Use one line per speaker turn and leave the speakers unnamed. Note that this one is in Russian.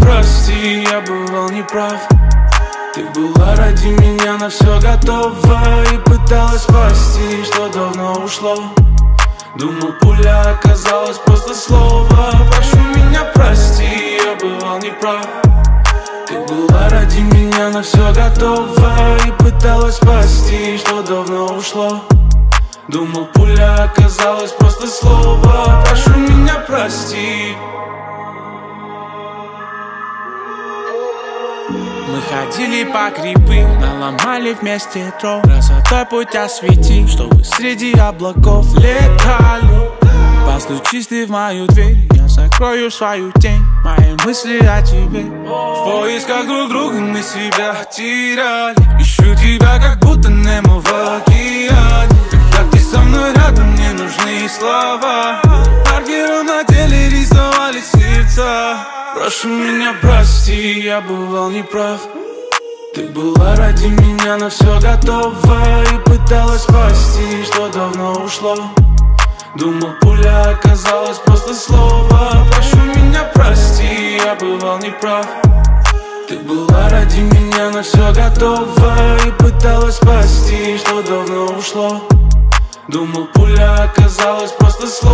прости, я бывал неправ. Ты была ради меня на все готова И пыталась спасти, что давно ушло. Думал, пуля оказалась просто слово. Прошу меня, прости, я бывал неправ. Ты была ради меня на все готова И пыталась спасти, что давно ушло. Думал, пуля оказалась просто слово. Прошу меня, прости
Мы ходили по грибы, наломали вместе дров. Красотой путь освети, чтобы среди облаков летали. Постучись ты в мою дверь, я закрою свою тень. Мои мысли о тебе.
В поисках друг друга мы себя теряли Ищу тебя, как будто Немо в океане. Когда ты со мной рядом, мне нужны слова Прошу меня, прости, я бывал неправ. Ты была ради меня на все готова И пыталась спасти, что давно ушло. Думал, пуля оказалась просто слово. Прошу меня, прости, я бывал неправ. Ты была ради меня на все готова И пыталась спасти, что давно ушло. Думал, пуля оказалась просто слово